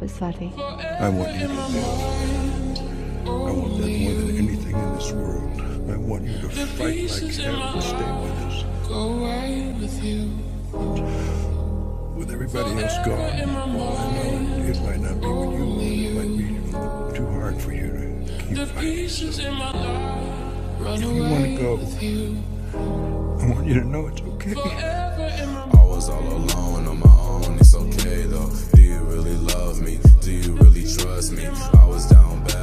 Swati. I want you to live. I want that more than anything in this world. I want you to fight like hell to stay with us. Go away with you. With everybody else gone, I know it might not be with you. want. It might be too hard for you to keep The fighting. pieces in my life run If you wanna go- I want you to know it's okay. In my I was all alone on my own, it's okay though.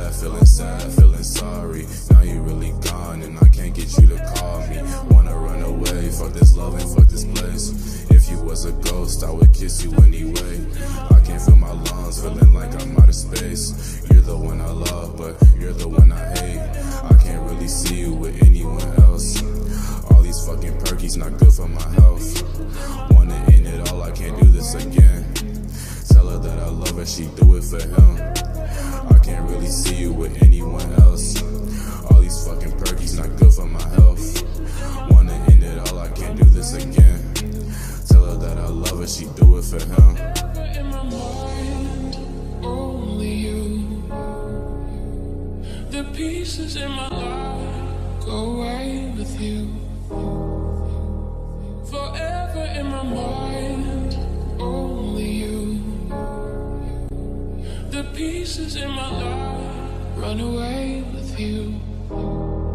Bad, feeling sad, feeling sorry. Now you really gone and I can't get you to call me. Wanna run away, fuck this love and fuck this place. If you was a ghost, I would kiss you anyway. I can't feel my lungs, feeling like I'm out of space. You're the one I love, but you're the one I hate. I can't really see you with anyone else. All these fucking perkies not good for my health. Love her, she do it for him. I can't really see you with anyone else. All these fucking perkies not good for my health. Wanna end it all, I can't do this again. Tell her that I love her, she do it for him. in my mind, only you. The pieces in my life go away with you. Forever in my mind, The pieces in my life run away with you.